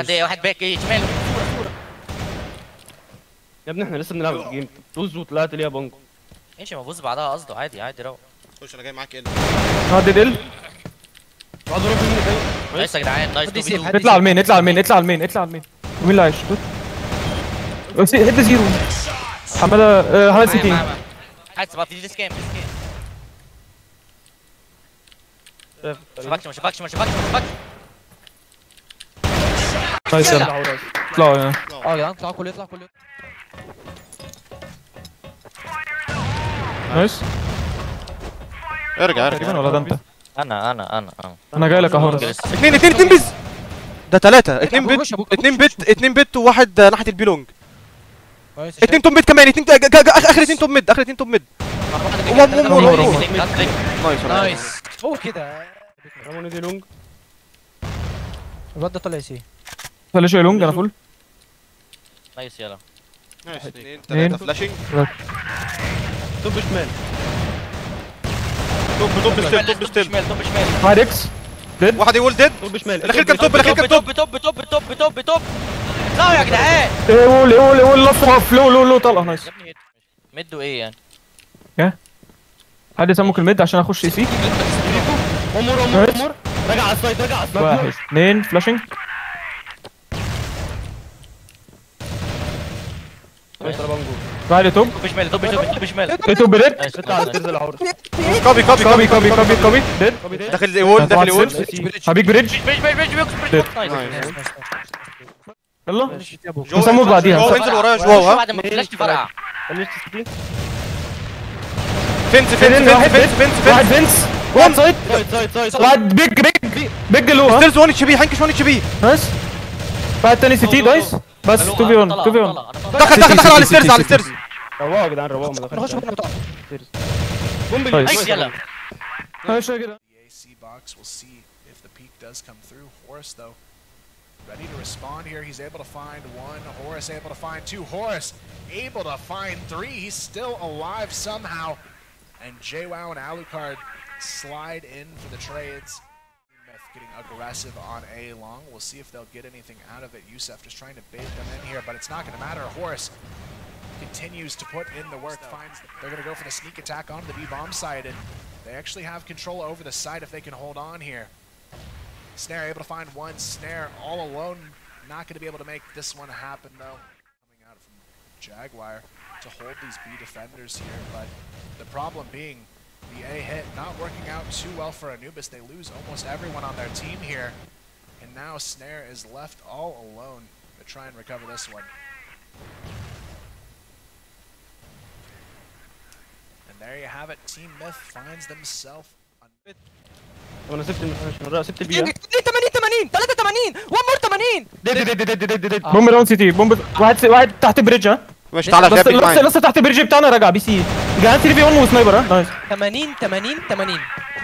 واحد إيه واحد باك إيه شمال يا ابني إحنا لسه بنلعب الجيم. طز وطلعت ليه يا بونجو ماشي ما بص بعدها قصده. عادي عادي روح خش أنا جاي معاك ال هدد ال اقعد أروح مني تاني نايس يا جدعان نايس. اطلع على المين اطلع على المين اطلع على المين اطلع على المين مين اللي عايش؟ هيد زيرو. حمادة آه، حمادة سي تي عادي سبعة في ديس كام ديس كام؟ شايف ما شافكش ما شافكش ما شافكش ما شافكش نايس يلا اطلعوا. آه يا جدعان اطلعوا كله يطلع كله نايس ارجع ارجع ولا ده انت أنا أنا أنا أنا أنا جاي لك اهو لسه. اتنين اتنين اتنين بيز ده وش، أبوك اتنين وش، بت اتنين بت وواحد ناحية البيلونج اتنين توب ميد كمان جا- اخر اتنين توب ميد اخر اتنين توب ميد نايس. نايس هو كده رامون دي لونج الواد ده طلع سي فلاش لونج أنا فول. نايس يلا. نايس اتنين. تلاتة فلاشينج توب شمال توب توب ستيل توب توب ستيل شمال توب شمال واحد إكس واحد يقول ديد توب شمال الاخير كان توب الاخير كان توب توب توب توب توب توب اطلعوا يا جدعان إيه قول إيه قول إيه قول لف لف لو لو لو طلع. نايس. مدوا إيه يعني. حد يسموك الميد عشان أخش اي سي امور امور امور راجع على السايد راجع على السايد. واحد اثنين. فلاشنج راح لتوب توب شمال توب شمال توب شمال توب ريد كوبي كوبي كوبي كوبي كوبي كوبي ديد داخل الأول داخل الأول هبيك بريدج يلا مسموك بعديها جوه انزل ورايا جوه بعد ما فلاش تفرقع فينس فينس فينس فينس واحد فينس واحد سايد سايد سايد واحد بيج بيج بيج لو ستيلز 1 اتش بي هانكش 1 اتش بي بس بعد تاني سي تي دايس بس 2 في 1 2 في 1 دخل دخل دخل على الستيرز على الستيرز روقوا يا جدعان روقوا ما نخش دخلش بقى نقطع بوم نايس. نايس يلا نايس يا جدعان The AC box. We'll see if the peak does come through. Horus, though, ready to respond here. He's able to find one. Horus able to find two. Horus able to find three. He's still alive somehow. And JWoww and Alucard slide in for the trades. Getting aggressive on A long. We'll see if they'll get anything out of it. Yusef just trying to bait them in here, but it's not going to matter. Horus continues to put in the work. Finds they're going to go for the sneak attack on the B bomb side, and they actually have control over the site if they can hold on here. Snare able to find one. Snare all alone, not going to be able to make this one happen though. Coming out from Jaguar to hold these B defenders here, but the problem being the A hit not working out too well for Anubis. They lose almost everyone on their team here, and now Snare is left all alone to try and recover this one. And there you have it. Team Myth finds themselves. un- وانا سبت المحنش سبت البي 80 80 83 1 مور 80 ديد ديد ديد ديد ديد ديد بومب راوند سي تي بومب واحد واحد تحت بريدج ها ماشي. تعالى بس شايف لسه لسه تحت ال bridge بتاعنا راجع BC. جهاز 3 في 1 و sniper ها. nice. 80 80 80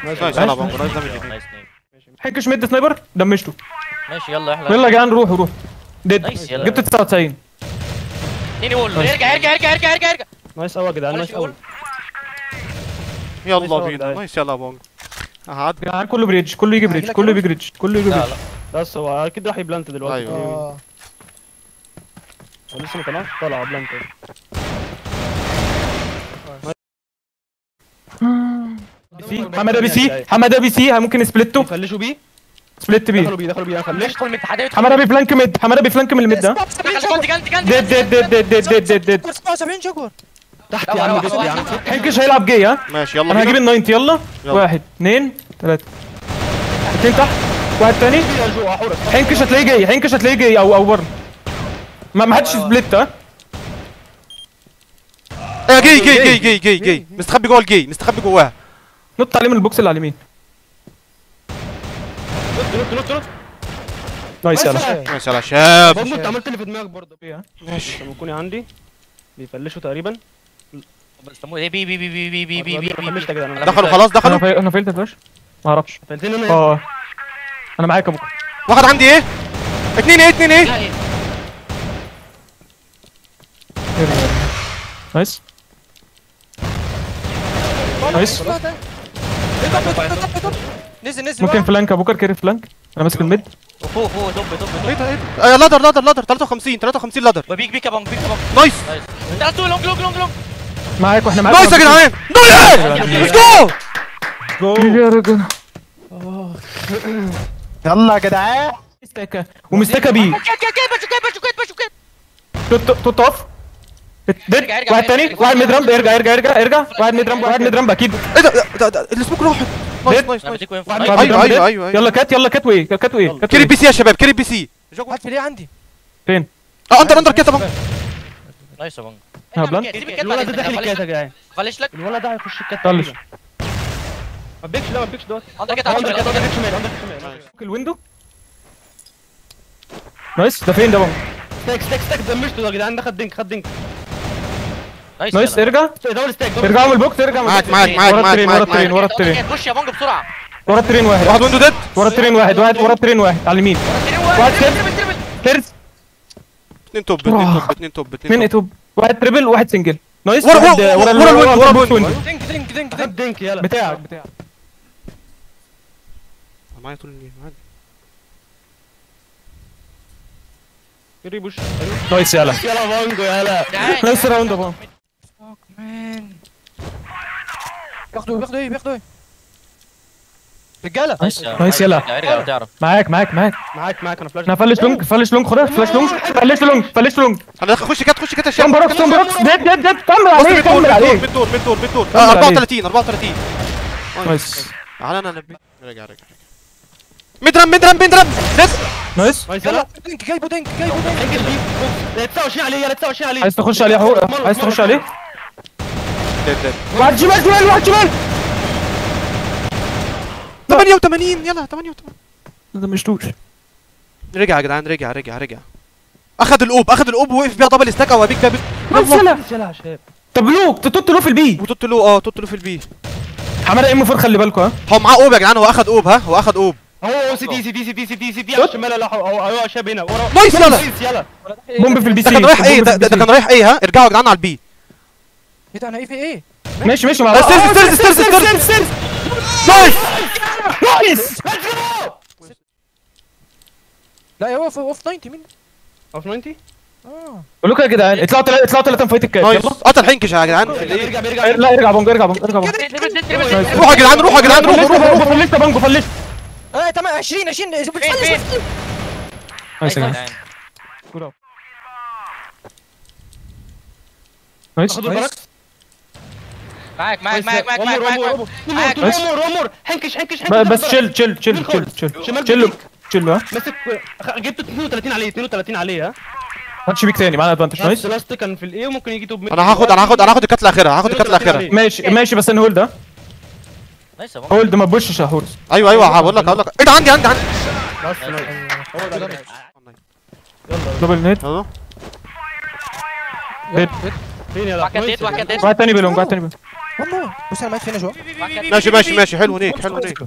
nice يلا بونجو nice damage nice nice. حكش mid sniper دمجته. ماشي يلا أحلى يلا يا جدعان روحوا روحوا dead جبت 99 اتنين يقول ارجع ارجع ارجع ارجع ارجع ارجع. نايس قوي يا جدعان نايس قوي يلا بينا. نايس يلا بونجو هعدي كله بريدج كله يجي بريدج كله يجي بريدج كله يجي بريدج. بس هو أكيد راح يبلانت دلوقتي. أيوة. آه هو لسه ما طلعش طلع بلانت بي سي؟ حمادة بي سي؟ حمادة بي سي؟ ممكن سبليتو فلشوا بيه. سبليت بي دخلوا بيه دخلوا بيه أنا فلشت ادخل من الاتحادات حمادة بي فلانك ميد حمادة بي فلانك من الميد كنت dead dead dead dead dead dead dead dead. 77 جوكر تحت يا عم يا عم حنكش هيلعب جاي ها؟ ماشي يلا أنا هجيب ال 90 يلا. واحد اثنين ثلاثة اتنين تحت. واحد تاني. حورس حنكش هتلاقيه جاي حنكش هتلاقيه جاي أو أو بره. ما ما حدش split ها؟ إيه جاي جاي جاي جاي جاي جاي مستخبي جوه الجاي مستخبي جواها. نط عليه من ال box اللي على اليمين. نط نط نط نط. نايس يلا. ماشي يلا شاب. بومبو انت عملت اللي في دماغك برضه. ماشي. لما يكوني عندي. بيفلشوا تقريبا. بيسموه إيه؟ بي بي بي بي بي بي بي بي. دخلوا خلاص دخلوا. أنا فيلت فلاش؟ ما أعرفش. فانتين أنا آه. أنا معاك يا أبوك واحد عندي إيه؟ اتنين إيه؟ اتنين إيه. نايس. نايس. نزل نزل. ممكن. فلانك أبو بكر كيري فلانك أنا ماسك الميد. فوق فوق دب دب إيه ده إيه ده لادر لادر لادر 53 53 لادر بيك بيك يا بونج بيك يا بونج نايس. نايس تعال تو لونج لونج لونج لونج معاك وإحنا معاك. نايس يا جدعان. نايس! ليتس جو يا رجل. يلا يا جدعان. مستكة ومستكة بي كيت كيت كيت بشو كيت بشو كيت بشو كيت توت توت اوف ديد ارجع، ارجع، واحد تاني. واحد ميد رامب ارجع ارجع ارجع ارجع. واحد ميد رامب واحد ميد رامب أكيد إيه ده ده ده السموك راحت. نايس نايس نايس. واحد نايس. ميد أيوه رامب أيوه. أيوه. يلا كات يلا كات وي كات وي كات كيري بي سي يا شباب كيري بي سي. هات في ليه عندي. فين؟ آه اندر اندر طبعا. نايس يا بلان؟ الولد ده داخل الكات يا جدعان فلش لك. الولد ده هيخش الكات طلش ما بيكش ده ما بيكش دوت كده على عندك الشمال، كات عندك عندك شمال عندك شمال الويندو. نايس. ده فين ده بقى ستاك ستاك ستاك دمشته ده يا جدعان. ده خد دينك خد دينك. نايس. ارجع. دبل ستاك دبل ارجعوا من البوكس ارجع معاك. معاك معاك ورا معاك الترين ورا الترين ورا الترين خش يا بونج بسرعة. ورا الترين واحد. واحد ويندو ديد ورا الترين واحد واحد ورا الترين واحد. على اليمين. واحد. ترز اتنين توب اتنين توب اتنين توب اتنين فين توب. واحد تريبل واحد سنجل. نايس. ورا- ورا- ورا ورا الويندو، ورا البوكس الويندو. ويندو. دينك دينك دينك دينك خد دينك يلا. بتاعك بتاعك. معايا طول الجيم عادي. بوش نايس يلا. يلا بانجو يلا. نايس. راوند يا بابا بياخدوا بياخدوا إيه بياخدوا إيه رجاله نايس. نايس يلا. ارجع ارجع لو تعرف معاك معاك معاك. معاك معاك. أنا فلاش أنا فلش لونج فلش لونج خدها فلش لونج فلش لونج فلش لونج. أنا خش كات خش كات يا شباب توم بروكس توم بروكس ديد ديد ديد كمل عليه كمل عليه ميد دور ميد دور ميد دور كمل عليه. 34 34 نايس. تعالى أنا رجع رجع ميد رام ميد رام ميد رام ديد نايس. نايس يلا. جايبه دينك جايبه بوكس 29 عليه يلا 29 عليه. عايز تخش عليه عايز تخش عليه؟ ديد ديد واحد شمال شمال واحد شمال 88 يلا 88 ده مشتوش رجع يا جدعان رجع رجع رجع. اخد الأوب اخد الأوب ووقف بيها دبل ستاك أو ابيك يلا. يا شباب طب لوك تطط له في البي. وتوت له آه توت له في البي. حماده ام فور خلي بالكوا. ها هو معاه أوب يا جدعان هو اخد أوب ها؟ هو اخد أوب. أهو سي دي سي دي سي دي سي دي سي دي على الشمال يلا اهو اهو اهو يا شباب هنا. ورا نايس يلا. يلا بومب في البي ده سي كان رايح إيه بومب ده, في ده, البي ده كان رايح إيه ها؟ ارجعوا يا جدعان على البي. إيه ده أنا إيه في إيه. ماشي ماشي مع آه، بعض. ستيرز ستيرز ستيرز ستيرز نايس! نايس! لا يا وقف وقف 90 مين؟ أوف 90 آه. لكم يا جدعان. اطلعوا اطلعوا ثلاثة فايت الكات نايس. يلا. قتل حنكش يا جدعان. بيرجع بيرجع لا ارجع بونج ارجع بونج ارجع بونج. روحوا يا جدعان روحوا يا جدعان روحوا روحوا روحوا فلشت يا بونج فلشت آه تمام. 20 20 فين فين؟ نايس يا جدعان. نايس معاك معاك معاك معاك معاك معاك. معاك. امور امور حنكش حنكش حنكش ب- بس شيل شيل شيل شيل شيل شيل. شيل ها ماسك جبت 32 عليه 32 عليه ها. هاتش بيك تاني معانا ادفانتج نايس لاست كان في الايه وممكن يجي توب ميد. أنا هاخد أنا هاخد أنا هاخد الكات الاخيره هاخد الكات الاخيره ماشي ماشي بس أنا هولد ها. نايس يا. هولد ما تبوشش يا حورس أيوه أيوه هقول لك هقول لك. إيه ده عندي عندي عندي. بس نايس. دبل نيت أهو. فين يلا ديت واحد تاني بيلونج واحد تاني. بيلونج والله. بص أنا جو ماشي ماشي ماشي. حلو نيك حلو نيك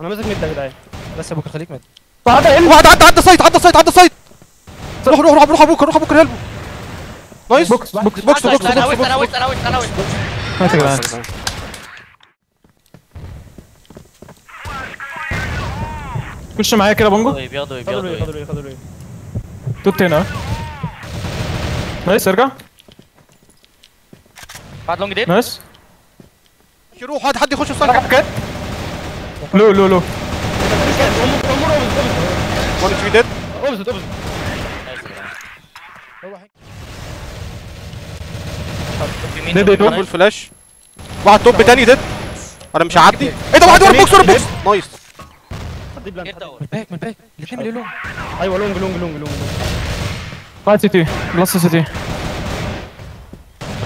أنا ماسك ميد يا جدعان بس يا ابو خليك واحد ال واحد عدى عدى سايت عدى سايت عدى سايت. روح روح روح روح أبوك روح أبوك هيلبو نايس. بوكس بوكس بوكس بوكس أنا بوكس ويست أنا ويست أنا ويست أنا يا جدعان خش معايا كده بونجو. طيب ياخدوا خدوا ليه ياخدوا خدوا ليه خدوا ليه توت هنا نايس ارجع. بعد لونج ديت نايس. روح حد حد يخش السايت كات. لو لو لو. وان في ديد اوبزت اوبزت ديد ديد فول فلاش واحد توب تاني ديد أنا مش هعدي إيه ده واحد ورا بوكس ورا بوكس نايس من من الباك من الباك الاثنين اللي لهم أيوه لونج لونج لونج لونج واحد سيتي بلس سيتي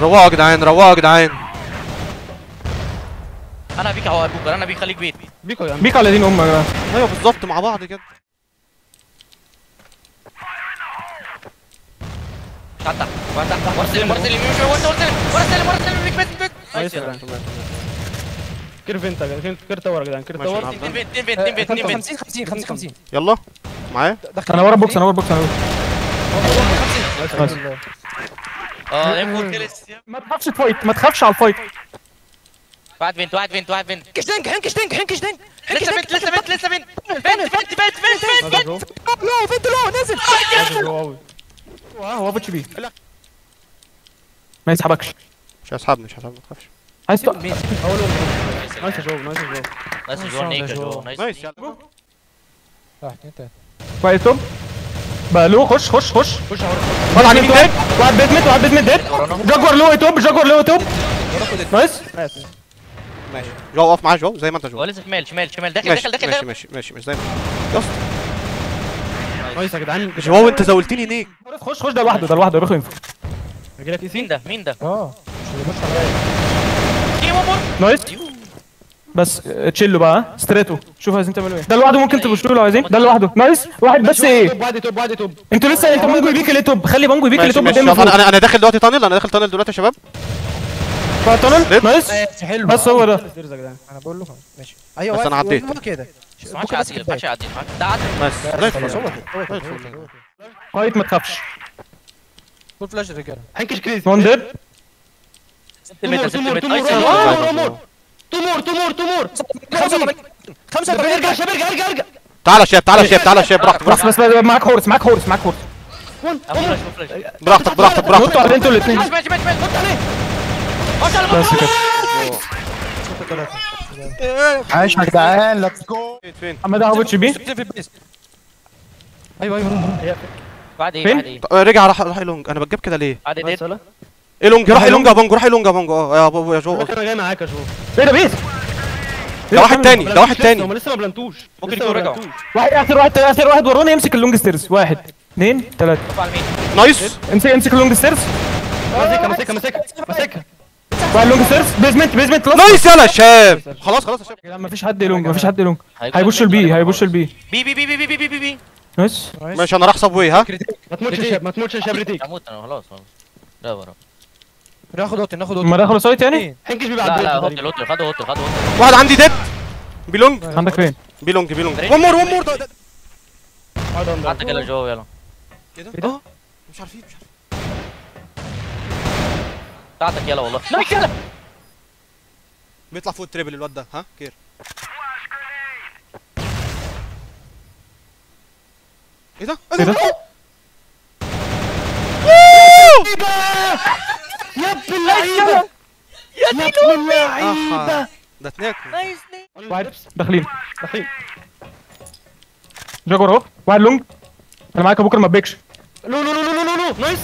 روقوا يا جدعان روقوا يا جدعان أنا بيك أهو أبوك أنا بيك خليك بيت. بيكو يا عم بيك على دين ام يا جدعان أيوه بالظبط مع بعض كده. تعال تحت تحت ورا السلم ورا السلم يمين شوية ورا السلم ورا السلم ورا السلم بيك بيت بيت. نايس جدعان كيرف انت كيرف كير تاور يا جدعان؟ كير تاور. اتنين بيت اتنين بيت اتنين بيت اتنين بيت. 50 50 50 50 يلا معايا؟ أنا ورا بوكس أنا ورا بوكس أنا ورا نايس. آه إيه، ما تخافش تفايت ما تخافش على الفايت. واحد بنت واحد بنت واحد بنت كش دنك حنكش دنك حنكش دنك. لسه بنت لسه بنت لسه بنت بنت بنت بنت بنت بنت بنت لو بنت لو نزل هو بتش بيه ما يسحبكش. مش هسحبني مش هسحبني ما تخافش. عايز تق اول نايس جو نايس جو. نايس جو نايس جو نايس. واحد اتنين تلاته كويس توب. بقى له خش خش خش. خش على واحد على اليمين ديد واحد بيزمنت واحد بيزمنت ديد جاكور له توب جاكور له توب. نايس. ماشي. جو اقف معاه جو زي ما انت جو. هو لسه شمال شمال شمال. داخل ماشي داخل داخل ماشي ماشي ماشي ماشي زي ما نايس يا جدعان. جو انت زولتني هناك خش خش ده لوحده ده لوحده روح مين ده؟ مين ده؟ آه. مش اللي بص عليا نايس. بس تشيلوا بقى ها. ستريتو شوف عايزين تعملوا إيه؟ ده لوحده ممكن تبشوا لو عايزين ده لوحده. نايس. واحد بس إيه؟ أنتوا لسه انت بانجو يبيك اللي توب. خلي بانجو يبيك توب قدام أنا أنا داخل دلوقتي تانل أنا داخل تانل دلوقتي يا شباب. فتنل نايس. حلو. بس هو ده. أنا بقول له ماشي. أيوه بس واقف- عديت. كده. ما عادش يعدي ما عادش يعدي ده عدى نايس. فايت ما تخافش. فول فلاش الرجاله هنكش كريزي وان ست تمور تمور تمور. تمور تمور تمور تمور 85 ارجع يا شباب ارجع ارجع. ارجع تعالى يا شباب تعالى يا شباب تعالى يا شباب براحتك بس بس معاك هورس معاك هورس معاك هورس براحتك براحتك براحتك. نطوا أنتوا الاثنين ماشي ماشي ماشي. ماشي بس كده عايش يا جدعان ليتس جو فين؟ محمد أهو بتش بي البيس أيوه أيوه بعد إيه؟ بعد إيه؟ رجع راح راح لونج. أنا بتجيب كده ليه؟ بعد إيه؟ نايس ولا إيه لونج روح لونج يا بونجو روح لونج يا بونجو آه يا بابا يا جو أنا جاي معاك يا جو إيه ده بيس؟ ده واحد تاني ده واحد هم تاني. لسه ما بلنتوش. ممكن لسه ما يكونوا رجعوا. بلنتوش. واحد آخر واحد آخر واحد ورانا يمسك اللونج ستيرز واحد اثنين ثلاثة. نايس. امسك امسك اللونج ستيرز ماسكها ماسكها ماسكها ماسكها واحد لونج ستيرز بيزمنت بيزمنت نايس يلا يا شباب خلاص خلاص يا جدعان مفيش حد لونج مفيش حد لونج هيبوشوا البي هيبوشوا البي بي بي بي بي بي بي بي بي. نايس. ماشي أنا راح صابوي ها؟ ما تموتش يا شباب ما تموتش يا شباب ريتيك. هموت أنا خلاص خلاص. لا ورا ناخد اوضه ناخد اوضه هما دخلوا سايت يعني؟ هنكش لا بيبقى لا عدل هوتل هوتل خدوا هوتل خدوا هوتل واحد عندي ديد بيلونج. عندك فين؟ بيلونج بيلونج. ون مور ون مور حتى كده جو يلا. إيه إيه ده؟ مش عارفين مش عارفين بتاعتك يلا والله. نايس يلا بيطلع فوق التريبل الواد ده. ها؟ كير. إيه ده؟ إيه إيه ده؟ ده؟ يا ابن اللعيبه ابن اللعيبه آها. ده تناكو نايس واحد داخلين دخيل جاكور اهو واحد لونج أنا معاك بكره ما تبيكش لو لو لو لو لو لو نايس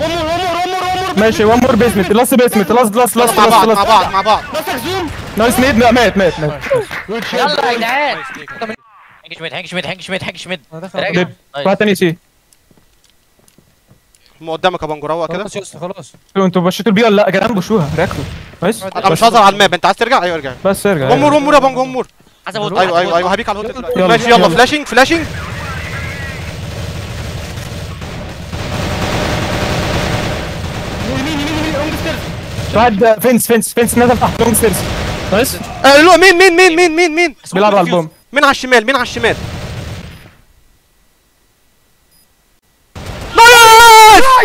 ون مور ون مور ون مور ماشي وان مور بيسمنت لاست بيسمنت لاست لاست لاست مع بعض مع بعض مع بعض ماسك زوم نايس نيد لا، مات مات مات يلا يا جدعان هنج شميد هنج شميد هنج شميد هنج شميد أنا داخل راجع دب نايس. واحد تاني سي هم قدامك يا بانجو روق كده؟ خلاص يا اسطى خلاص. أنتوا بشيتوا البي ولا لا يا جدعان بشوها. ركزوا nice أنا مش هظهر على ال map. انت عايز ترجع؟ أيوه ارجع. بس ارجع. one more one more يا بانجو one more حسب هوتل أيوه أيوه أيوه. هبيك على. يلا، ماشي يلا long stairs واحد fence fence fence نزل تحت long stairs لا مين مين مين مين مين؟ مين بيلعب على ال bomb. مين على الشمال؟ مين على الشمال؟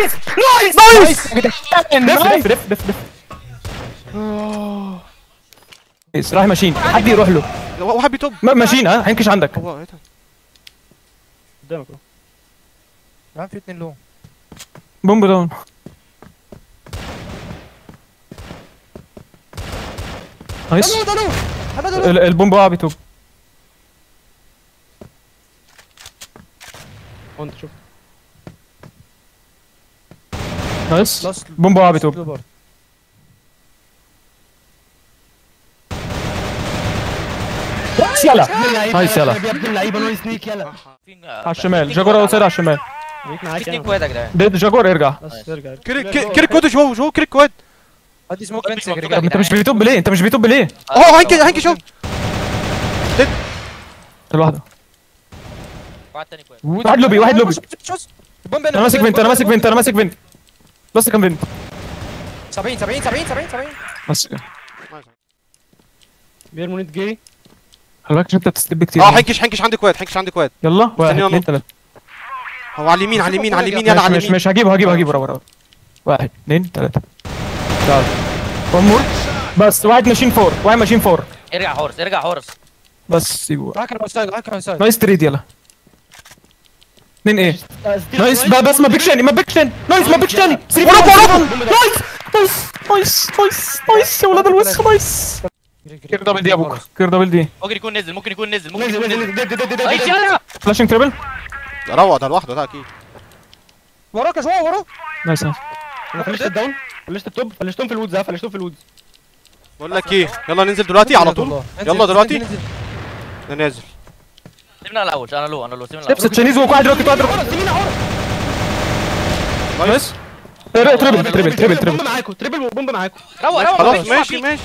نايس نايس نايس دف دف دف دف دف نايس راح ماشين حد يروح له واحد بيتوب ما- ماشين ها هينكش عندك إيه قدامك اهو في اتنين لون بومب داون نايس البومب وقع بيتوب هو انت شوف Nice. Bomba abi يلا. نايس يلا. على الشمال. جاكور على الشمال. سنيك جاكور ارجع كريك واد شو شو كريك واد انت مش بتوب ليه انت مش بتوب ليه آه هانك هانك شوف. ديد. لوحده واحد واحد لوبي واحد لوبي. أنا ماسك بنت أنا ماسك بنت أنا ماسك بنت بس كان بنت؟ 70 70 70 70 70 بس بيرمو نيت جاي. خلي انت بتستب كتير. آه حنكش حنكش عندي كواد حنكش عندي كواد يلا. واحد استني اثنين. ثلاثة هو على اليمين على اليمين على اليمين يلا مش على مش اليمين. مش هجيبه هجيبه هجيبه ورا ورا. واحد اثنين ثلاثة تعال ون مور بس واحد ماشين فور واحد ماشين فور. ارجع حورس ارجع حورس بس معاك أنا اوفسايد نايس تريد يلا. اتنين إيه؟ نايس بس ما بيكش ما بيكش نايس ما بيكش تاني. وراك وراك نايس نايس نايس نايس نايس يا ولاد الوسخ نايس. كير دبل دي يا أبوك كير دبل دي. ممكن يكون نزل ممكن يكون نزل ممكن نزل يكون نزل ديد يلا. فلاشنج تريبل روق ده لوحده ده أكيد. وراك يا شوية وراك نايس فلشت الداون فلشت التوب فلشتهم في الوودز ها فلشتهم في الوودز. بقول لك إيه يلا ننزل دلوقتي على طول. يلا دلوقتي. أنا نازل. سيبنا الأول أنا لو أنا لو سيبنا لبس الأول تشينيز واحد روكيت واحد روكيت نايس تريبل تريبل تريبل تريبل تريبل معاكم تريبل وبومب معاكم روق روق خلاص ماشي. ماشي ماشي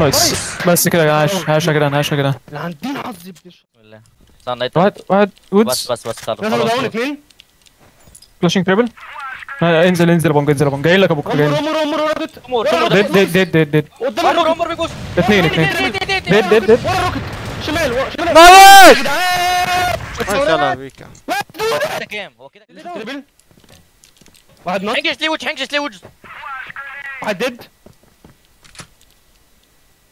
نايس بس كده يا جدعان عاش يا جدعان عاش يا جدعان اللي عندنا حظ بسم الله استنى. واحد واحد بس وودز بس بس خلاص الله داون خلاص اثنين فلاشنج تريبل آه، انزل انزل بونج انزل بونج جاي لك أبوك جاي ورا عمر عمر ديد ديد ديد ديد قدام عمر عمر بيجوز اثنين اثنين ديد ديد ديد ورا الروكت شمال شمال. نايس يلا بيك كده كام هو كده واحد نوت. حنجز ليه وجه؟ حنجز ليه وجه؟ واحد ديد.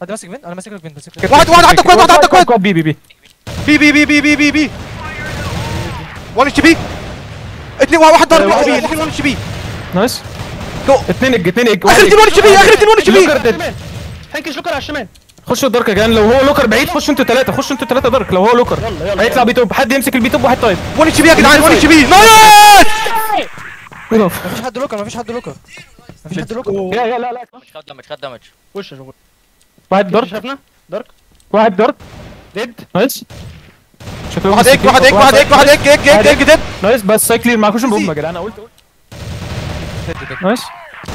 حد ماسك فين؟ أنا ماسك لك فين؟ ماسك لك واحد واحد عندك واحد واحد عندك واحد. بي بي بي. بي بي بي بي بي بي. بي 1 اتش بي. اتنين واحد ضرب واحد B الاثنين 1 HP. nice. اثنين إج اثنين إج. آخر اتنين 1 اتش بي آخر اتنين 1 اتش بي. هنكش locker على الشمال. خشوا ال dark يا جدعان. لو هو locker بعيد خشوا أنتوا ثلاثة خشوا أنتوا ثلاثة dark. لو هو locker. يلا يلا هيطلع B top حد يمسك ال B top واحد طيب. 1 HP يا جدعان 1 HP nice! مفيش حد locker مفيش حد locker. مفيش حد لوكر. يا يا لا لا. مش خد دمج خد دمج. وش يا شغل واحد دارك. شافنا دارك. واحد دارك. ديد. نايس. واحد ايك واحد ايك واحد ايك واحد ايك ايك ايك ايك ديد. نايس. بس سايد كلير. معكوش بوم يا جدعان. أنا قلت قلت نايس.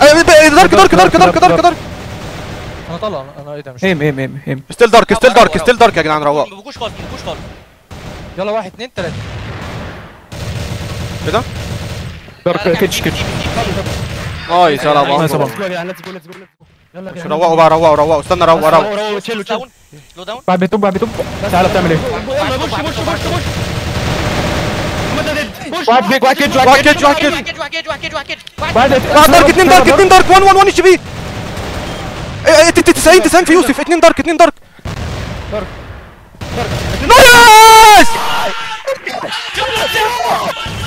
دارك دارك دارك دارك دارك دارك أنا طالع أنا إيه ده مش ايم ايم ايم ايم ستيل دارك ستيل دارك ستيل دارك يا جدعان روق ما بيجوش خالص ما بيجوش خالص. يلا واحد اثنين ثلاثة كده؟ دارك كيتش كيتش. نايس يلا نايس بابا بابا. يلا. روقوا بقى روقوا روقوا. استنى روق روق روق روق تشيلوا تشيلوا داون سلو داون واحد بيتوب واحد بيتوب. تعالى بتعمل إيه؟ يلا بوش بوش بوش بوش. ديد بوش واحد بيك واحد كيتش واحد واحد كيتش واحد كيتش واحد كيج واحد كيج واحد كيج واحد كيج واحد واحد واحد دارك اتنين دارك اتنين دارك 1 1 1 اتش بي 90 90 في يوسف. اتنين دارك اتنين دارك. نايس!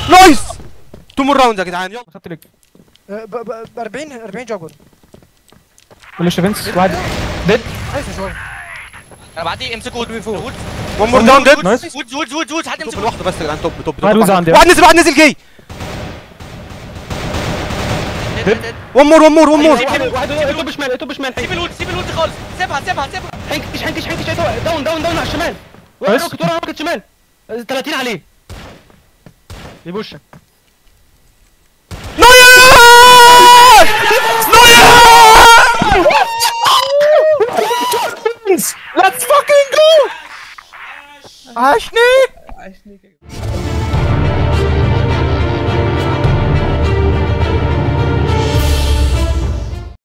نايس! تو مور راوند يا جدعان. يلا. خدت لك ب ب- ب 40 40 جاكور فلاش فينس واحد. ديد. نايس يا شوية أنا بعديه امسكوا وود وود ون مور داون ديد نايس وود وود وود وود حد توب يمسك لوحده بس يا جدعان توب توب عندي. واحد نزل واحد نزل جاي. ون مور ون مور ون مور واحد واحد توب شمال توب شمال. سيب الوود سيب الوود خالص. سيبها سيبها سيبها. حنكش حنكش حنكش down down down على الشمال. rocket ورا rocket شمال. 30 عليه. يبوشك. nice nice Let's fucking go! عاشني